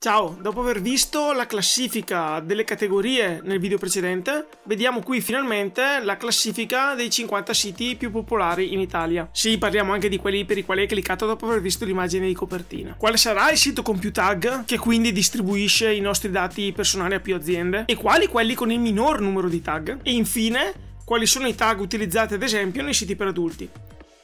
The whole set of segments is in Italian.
Ciao, dopo aver visto la classifica delle categorie nel video precedente, vediamo qui finalmente la classifica dei 50 siti più popolari in Italia. Sì, parliamo anche di quelli per i quali hai cliccato dopo aver visto l'immagine di copertina. Quale sarà il sito con più tag, che quindi distribuisce i nostri dati personali a più aziende? E quali quelli con il minor numero di tag? E infine, quali sono i tag utilizzati ad esempio nei siti per adulti?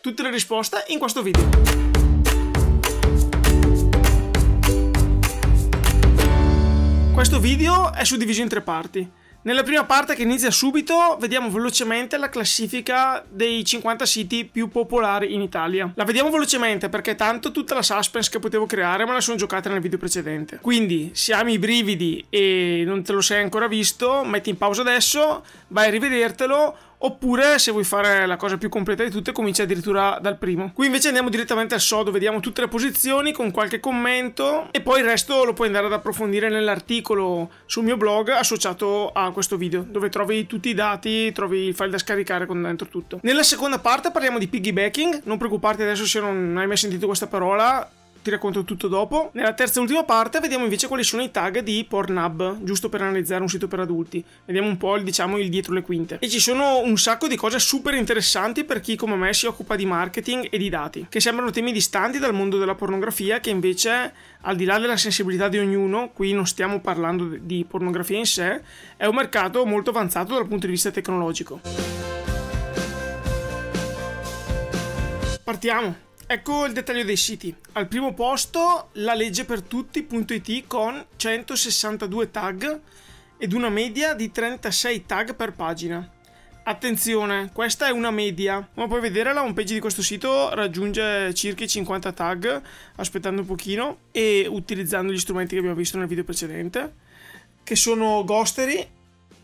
Tutte le risposte in questo video. Questo video è suddiviso in tre parti. Nella prima parte che inizia subito vediamo velocemente la classifica dei 50 siti più popolari in Italia. La vediamo velocemente perché tanto tutta la suspense che potevo creare me la sono giocata nel video precedente. Quindi se ami i brividi e non te lo sei ancora visto, metti in pausa adesso, vai a rivedertelo Oppure, se vuoi fare la cosa più completa di tutte, cominci addirittura dal primo. Qui invece andiamo direttamente al sodo, vediamo tutte le posizioni con qualche commento e poi il resto lo puoi andare ad approfondire nell'articolo sul mio blog associato a questo video, dove trovi tutti i dati, trovi il file da scaricare con dentro tutto. Nella seconda parte parliamo di piggybacking, non preoccuparti adesso se non hai mai sentito questa parola, ti racconto tutto dopo. Nella terza e ultima parte vediamo invece quali sono i tag di Pornhub, giusto per analizzare un sito per adulti. Vediamo un po' il, diciamo, il dietro le quinte. E ci sono un sacco di cose super interessanti per chi come me si occupa di marketing e di dati, che sembrano temi distanti dal mondo della pornografia, che invece, al di là della sensibilità di ognuno, qui non stiamo parlando di pornografia in sé, è un mercato molto avanzato dal punto di vista tecnologico. Partiamo! Ecco il dettaglio dei siti. Al primo posto la legge per tutti.it con 162 tag ed una media di 36 tag per pagina. Attenzione, questa è una media. Come puoi vedere la homepage di questo sito raggiunge circa i 50 tag aspettando un pochino e utilizzando gli strumenti che abbiamo visto nel video precedente che sono Ghostery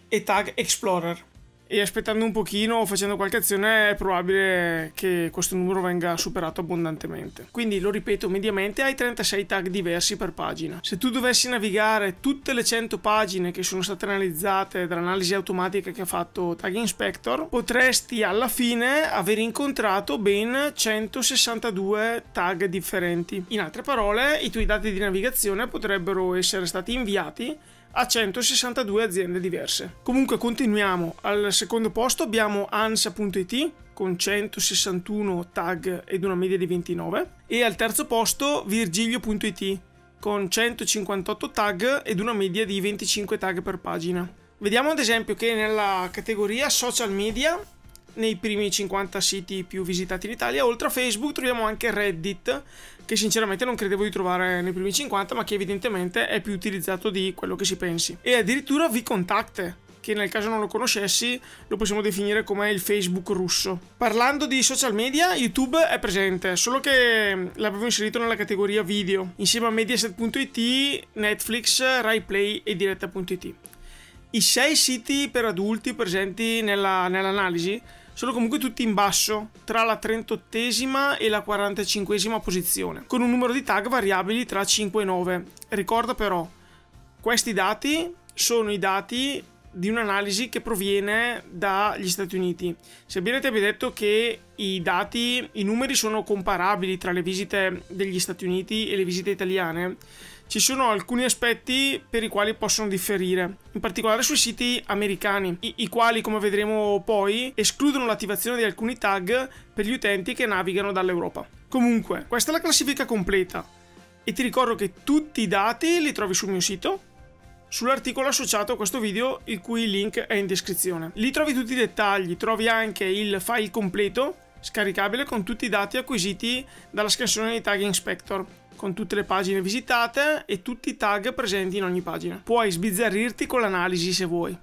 e Tag Explorer e aspettando un pochino o facendo qualche azione è probabile che questo numero venga superato abbondantemente. Quindi lo ripeto, mediamente hai 36 tag diversi per pagina. Se tu dovessi navigare tutte le 100 pagine che sono state analizzate dall'analisi automatica che ha fatto Tag Inspector, potresti alla fine aver incontrato ben 162 tag differenti. In altre parole, i tuoi dati di navigazione potrebbero essere stati inviati a 162 aziende diverse. Comunque continuiamo, al secondo posto abbiamo ansa.it con 161 tag ed una media di 29 e al terzo posto virgilio.it con 158 tag ed una media di 25 tag per pagina. Vediamo ad esempio che nella categoria social media nei primi 50 siti più visitati in Italia. Oltre a Facebook troviamo anche Reddit, che sinceramente non credevo di trovare nei primi 50, ma che evidentemente è più utilizzato di quello che si pensi. E addirittura VKontakte, che nel caso non lo conoscessi lo possiamo definire come il Facebook russo. Parlando di social media, YouTube è presente, solo che l'avevo inserito nella categoria video, insieme a Mediaset.it, Netflix, RaiPlay e Diretta.it. I sei siti per adulti presenti nella, nell'analisi sono comunque tutti in basso, tra la 38esima e la 45esima posizione, con un numero di tag variabili tra 5 e 9. Ricorda però, questi dati sono i dati di un'analisi che proviene dagli Stati Uniti. Sebbene ti abbia detto che i dati, i numeri sono comparabili tra le visite degli Stati Uniti e le visite italiane, ci sono alcuni aspetti per i quali possono differire, in particolare sui siti americani, i, i, quali, come vedremo poi, escludono l'attivazione di alcuni tag per gli utenti che navigano dall'Europa. Comunque, questa è la classifica completa e ti ricordo che tutti i dati li trovi sul mio sito sull'articolo associato a questo video il cui link è in descrizione. Lì trovi tutti i dettagli, trovi anche il file completo scaricabile con tutti i dati acquisiti dalla scansione di Tag Inspector con tutte le pagine visitate e tutti i tag presenti in ogni pagina. Puoi sbizzarrirti con l'analisi se vuoi.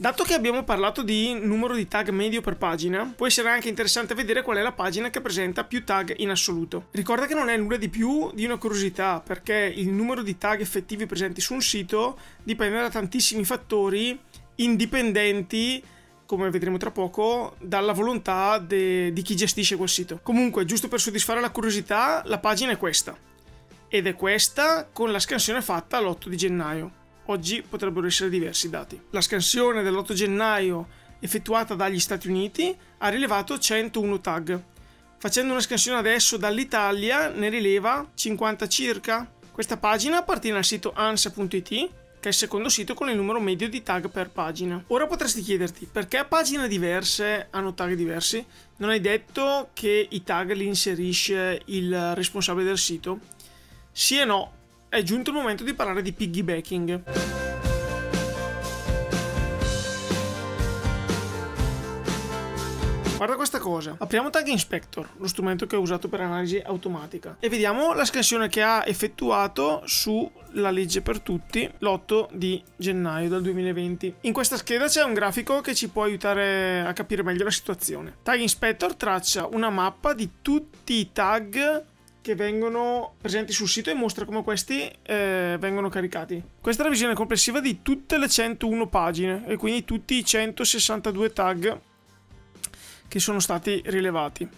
Dato che abbiamo parlato di numero di tag medio per pagina, può essere anche interessante vedere qual è la pagina che presenta più tag in assoluto. Ricorda che non è nulla di più di una curiosità, perché il numero di tag effettivi presenti su un sito dipende da tantissimi fattori indipendenti come vedremo tra poco, dalla volontà de, di chi gestisce quel sito. Comunque, giusto per soddisfare la curiosità, la pagina è questa. Ed è questa con la scansione fatta l'8 di gennaio. Oggi potrebbero essere diversi dati. La scansione dell'8 gennaio effettuata dagli Stati Uniti ha rilevato 101 tag, Facendo una scansione adesso dall'Italia ne rileva 50 circa. Questa pagina appartiene al sito ansa.it che è il secondo sito con il numero medio di tag per pagina. Ora potresti chiederti perché pagine diverse hanno tag diversi? Non hai detto che i tag li inserisce il responsabile del sito? Sì e no, è giunto il momento di parlare di piggybacking. Guarda questa cosa. Apriamo Tag Inspector, lo strumento che ho usato per analisi automatica, e vediamo la scansione che ha effettuato sulla legge per tutti l'8 di gennaio del 2020. In questa scheda c'è un grafico che ci può aiutare a capire meglio la situazione. Tag Inspector traccia una mappa di tutti i tag che vengono presenti sul sito e mostra come questi eh, vengono caricati. Questa è la visione complessiva di tutte le 101 pagine e quindi tutti i 162 tag che sono stati rilevati.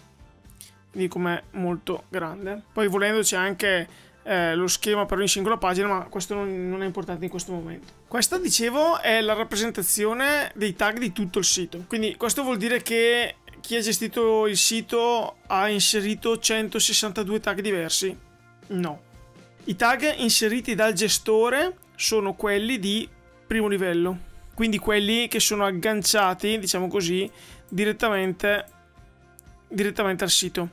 Quindi com'è molto grande. Poi volendo c'è anche eh, lo schema per ogni singola pagina, ma questo non, non, è importante in questo momento. Questa, dicevo, è la rappresentazione dei tag di tutto il sito. Quindi questo vuol dire che chi ha gestito il sito ha inserito 162 tag diversi? No. I tag inseriti dal gestore sono quelli di primo livello, quindi quelli che sono agganciati, diciamo così, direttamente, direttamente al sito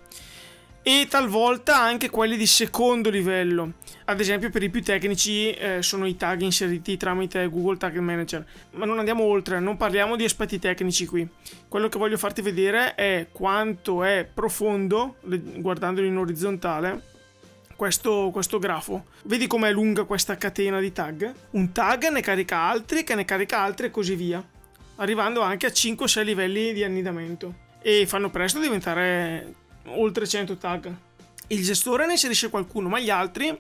e talvolta anche quelli di secondo livello. Ad esempio, per i più tecnici eh, sono i tag inseriti tramite Google Tag Manager. Ma non andiamo oltre, non parliamo di aspetti tecnici qui. Quello che voglio farti vedere è quanto è profondo, guardandolo in orizzontale, questo, questo grafo. Vedi com'è lunga questa catena di tag? Un tag ne carica altri, che ne carica altri e così via arrivando anche a 5-6 livelli di annidamento e fanno presto diventare oltre 100 tag. Il gestore ne inserisce qualcuno, ma gli altri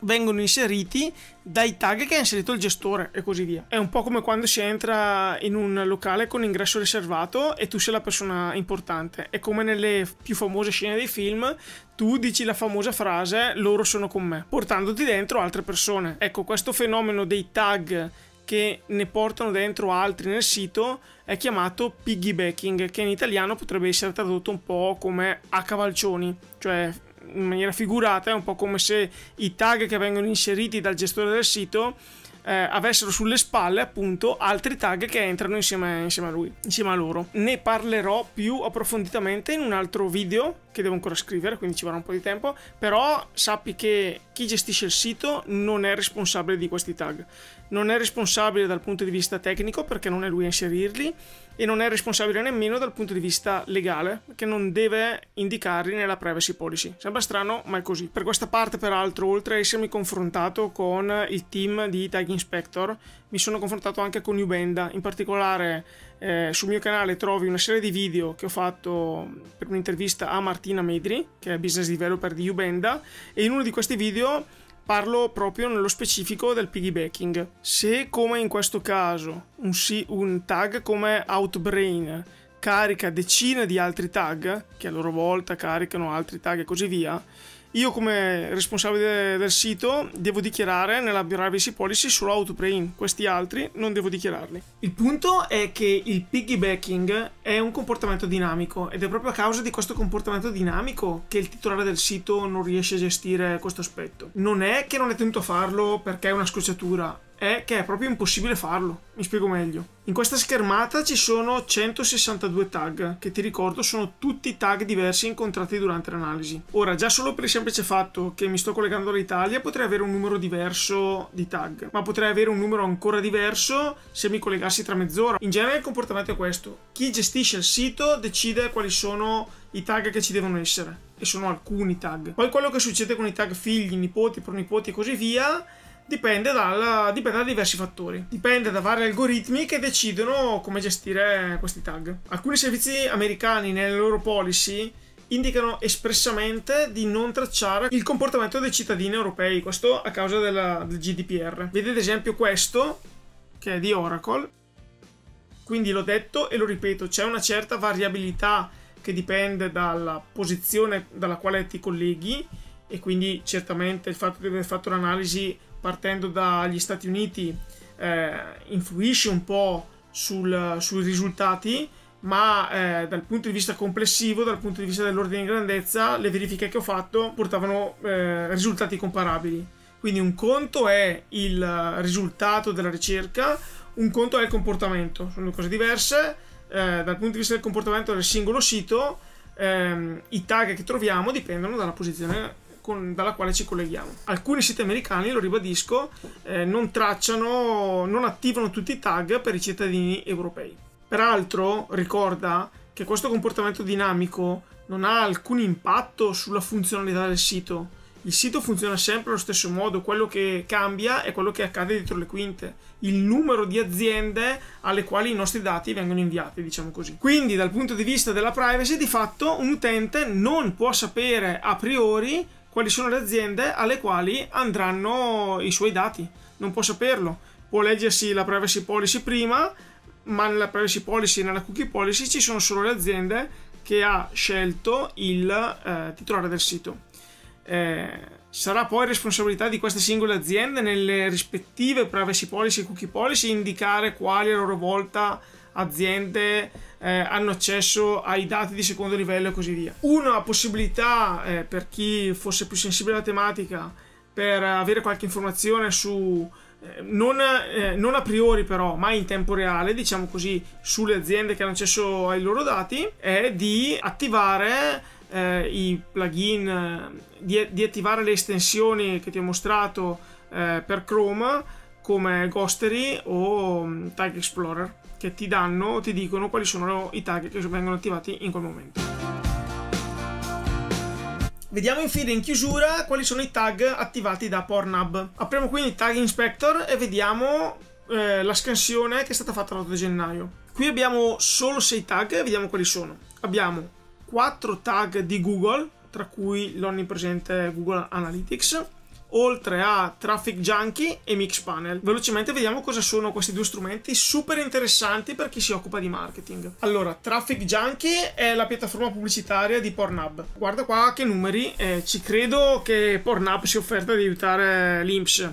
vengono inseriti dai tag che ha inserito il gestore e così via. È un po' come quando si entra in un locale con ingresso riservato e tu sei la persona importante. È come nelle più famose scene dei film, tu dici la famosa frase loro sono con me, portandoti dentro altre persone. Ecco, questo fenomeno dei tag che ne portano dentro altri nel sito è chiamato piggybacking, che in italiano potrebbe essere tradotto un po' come a cavalcioni, cioè in maniera figurata è un po' come se i tag che vengono inseriti dal gestore del sito eh, avessero sulle spalle appunto altri tag che entrano insieme, insieme, a lui, insieme a loro. Ne parlerò più approfonditamente in un altro video che devo ancora scrivere, quindi ci vorrà un po' di tempo, però sappi che chi gestisce il sito non è responsabile di questi tag. Non è responsabile dal punto di vista tecnico perché non è lui a inserirli e non è responsabile nemmeno dal punto di vista legale perché non deve indicarli nella privacy policy. Sembra strano, ma è così. Per questa parte, peraltro, oltre a essermi confrontato con il team di Tag Inspector, mi sono confrontato anche con Ubenda. In particolare, eh, sul mio canale trovi una serie di video che ho fatto per un'intervista a Martina Medri, che è business developer di Ubenda, e in uno di questi video Parlo proprio nello specifico del piggybacking. Se come in questo caso un, si- un tag come Outbrain carica decine di altri tag, che a loro volta caricano altri tag e così via, io come responsabile del sito devo dichiarare nella privacy policy solo Outbrain, questi altri non devo dichiararli. Il punto è che il piggybacking è un comportamento dinamico ed è proprio a causa di questo comportamento dinamico che il titolare del sito non riesce a gestire questo aspetto. Non è che non è tenuto a farlo perché è una scocciatura, è che è proprio impossibile farlo. Mi spiego meglio. In questa schermata ci sono 162 tag, che ti ricordo sono tutti tag diversi incontrati durante l'analisi. Ora, già solo per il semplice fatto che mi sto collegando all'Italia, potrei avere un numero diverso di tag, ma potrei avere un numero ancora diverso se mi collegassi tra mezz'ora. In genere il comportamento è questo. Chi gestisce il sito decide quali sono i tag che ci devono essere, e sono alcuni tag. Poi quello che succede con i tag figli, nipoti, pronipoti e così via dipende, dal, dipende da diversi fattori. Dipende da vari algoritmi che decidono come gestire questi tag. Alcuni servizi americani nelle loro policy indicano espressamente di non tracciare il comportamento dei cittadini europei, questo a causa della, del GDPR. Vedete ad esempio questo, che è di Oracle. Quindi l'ho detto e lo ripeto, c'è una certa variabilità che dipende dalla posizione dalla quale ti colleghi e quindi certamente il fatto di aver fatto l'analisi partendo dagli Stati Uniti eh, influisce un po' sul, sui risultati ma eh, dal punto di vista complessivo, dal punto di vista dell'ordine di grandezza, le verifiche che ho fatto portavano eh, risultati comparabili. Quindi un conto è il risultato della ricerca, un conto è il comportamento, sono due cose diverse. Eh, dal punto di vista del comportamento del singolo sito, ehm, i tag che troviamo dipendono dalla posizione con, dalla quale ci colleghiamo. Alcuni siti americani, lo ribadisco, eh, non tracciano, non attivano tutti i tag per i cittadini europei. Peraltro ricorda che questo comportamento dinamico non ha alcun impatto sulla funzionalità del sito. Il sito funziona sempre allo stesso modo, quello che cambia è quello che accade dietro le quinte, il numero di aziende alle quali i nostri dati vengono inviati, diciamo così. Quindi dal punto di vista della privacy, di fatto un utente non può sapere a priori quali sono le aziende alle quali andranno i suoi dati, non può saperlo. Può leggersi la privacy policy prima, ma nella privacy policy e nella cookie policy ci sono solo le aziende che ha scelto il eh, titolare del sito. Eh, sarà poi responsabilità di queste singole aziende nelle rispettive privacy policy e cookie policy indicare quali a loro volta aziende eh, hanno accesso ai dati di secondo livello e così via. Una possibilità eh, per chi fosse più sensibile alla tematica per avere qualche informazione su eh, non, eh, non, a priori però, ma in tempo reale, diciamo così, sulle aziende che hanno accesso ai loro dati, è di attivare eh, i plugin, di, di, attivare le estensioni che ti ho mostrato eh, per Chrome come Ghostery o mm, Tag Explorer che ti danno, ti dicono quali sono i tag che vengono attivati in quel momento. Vediamo infine in chiusura quali sono i tag attivati da Pornhub. Apriamo quindi il Tag Inspector e vediamo eh, la scansione che è stata fatta l'8 gennaio. Qui abbiamo solo 6 tag, vediamo quali sono. Abbiamo 4 tag di Google, tra cui l'onnipresente Google Analytics, oltre a Traffic Junkie e Mixpanel. Velocemente vediamo cosa sono questi due strumenti super interessanti per chi si occupa di marketing. Allora, Traffic Junkie è la piattaforma pubblicitaria di Pornhub. Guarda qua che numeri, eh, ci credo che Pornhub sia offerta di aiutare l'Inps.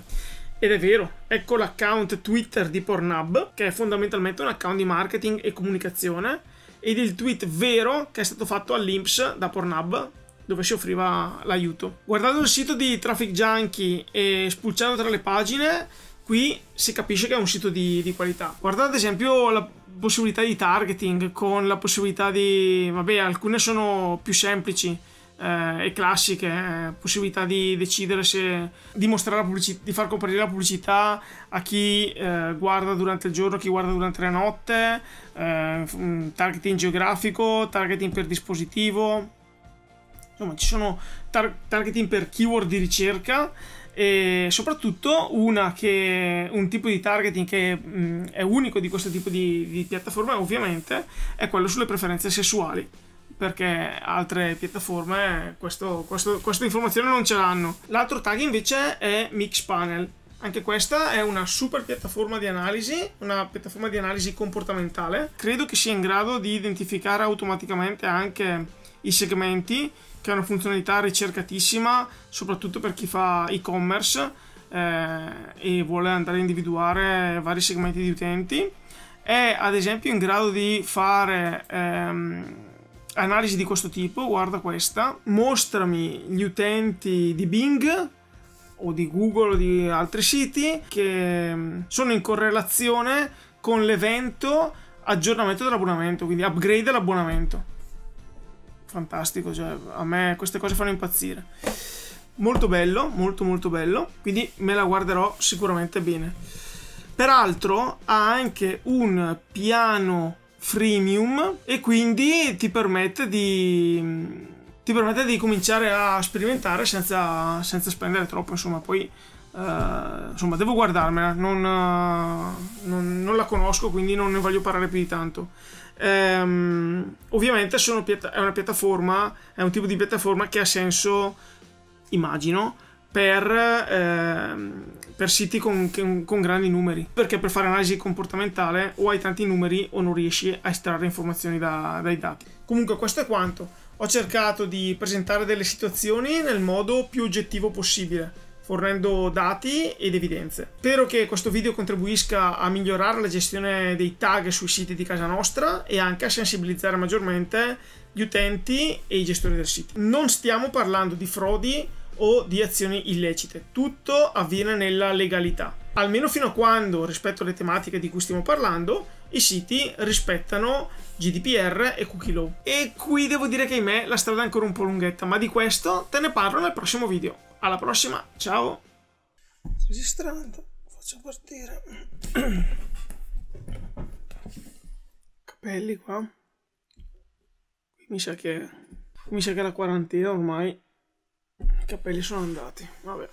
Ed è vero, ecco l'account Twitter di Pornhub, che è fondamentalmente un account di marketing e comunicazione, ed il tweet vero che è stato fatto all'Inps da Pornhub dove si offriva l'aiuto. Guardando il sito di Traffic Junkie e spulciando tra le pagine, qui si capisce che è un sito di, di qualità. Guardate ad esempio la possibilità di targeting con la possibilità di... vabbè, alcune sono più semplici eh, e classiche, eh, possibilità di decidere se di mostrare la pubblicità, di far comparire la pubblicità a chi eh, guarda durante il giorno, a chi guarda durante la notte, eh, targeting geografico, targeting per dispositivo, insomma ci sono tar- targeting per keyword di ricerca e soprattutto che, un tipo di targeting che mh, è unico di questo tipo di, di piattaforme ovviamente è quello sulle preferenze sessuali perché altre piattaforme questo, questo, questa informazione non ce l'hanno l'altro tag invece è Mixpanel anche questa è una super piattaforma di analisi, una piattaforma di analisi comportamentale. Credo che sia in grado di identificare automaticamente anche i segmenti che è una funzionalità ricercatissima, soprattutto per chi fa e-commerce eh, e vuole andare a individuare vari segmenti di utenti. È ad esempio in grado di fare ehm, analisi di questo tipo, guarda questa, mostrami gli utenti di Bing o di Google o di altri siti che mm, sono in correlazione con l'evento aggiornamento dell'abbonamento, quindi upgrade dell'abbonamento fantastico, cioè a me queste cose fanno impazzire. Molto bello, molto molto bello, quindi me la guarderò sicuramente bene. Peraltro ha anche un piano freemium e quindi ti permette di ti permette di cominciare a sperimentare senza, senza spendere troppo, insomma, poi Uh, insomma, devo guardarmela, non, uh, non, non, la conosco, quindi non ne voglio parlare più di tanto. Um, ovviamente piatta- è una piattaforma, è un tipo di piattaforma che ha senso, immagino, per, ehm, per siti con, con, grandi numeri. Perché per fare analisi comportamentale o hai tanti numeri o non riesci a estrarre informazioni da, dai dati. Comunque questo è quanto. Ho cercato di presentare delle situazioni nel modo più oggettivo possibile fornendo dati ed evidenze. Spero che questo video contribuisca a migliorare la gestione dei tag sui siti di casa nostra e anche a sensibilizzare maggiormente gli utenti e i gestori del sito. Non stiamo parlando di frodi o di azioni illecite, tutto avviene nella legalità. Almeno fino a quando, rispetto alle tematiche di cui stiamo parlando, i siti rispettano GDPR e cookie law. E qui devo dire che ahimè la strada è ancora un po' lunghetta, ma di questo te ne parlo nel prossimo video. Alla prossima, ciao! Registrando, faccio partire. Capelli qua. Mi sa che mi sa che la quarantena ormai i capelli sono andati. Vabbè.